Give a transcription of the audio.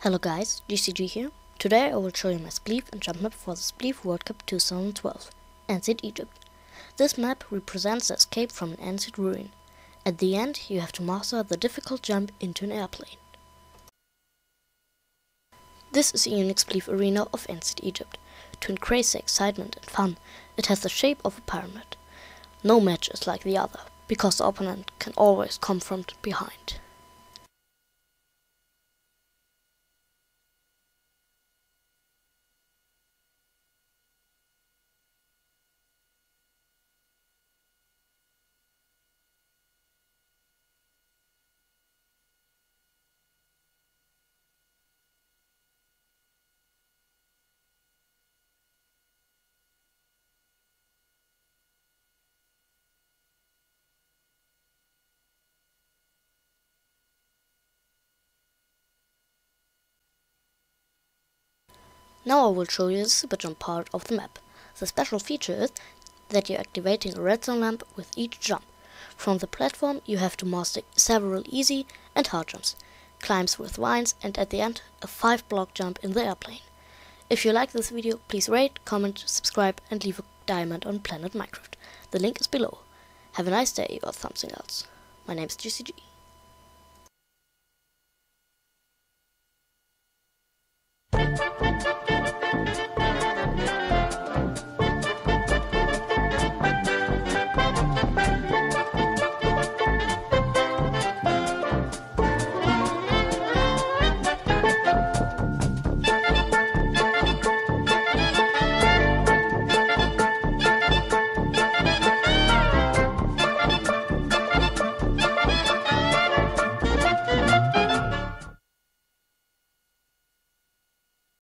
Hello guys, GCG here. Today I will show you my Spleef and jump map for the Spleef World Cup 2012, Ancient Egypt. This map represents the escape from an ancient ruin. At the end you have to master the difficult jump into an airplane. This is a unique Spleef arena of Ancient Egypt. To increase the excitement and fun, it has the shape of a pyramid. No match is like the other, because the opponent can always come from behind. Now I will show you the super jump part of the map. The special feature is that you're activating a redstone lamp with each jump. From the platform you have to master several easy and hard jumps, climbs with vines and at the end a 5 block jump in the airplane. If you like this video please rate, comment, subscribe and leave a diamond on Planet Minecraft. The link is below. Have a nice day or something else. My name is GCG.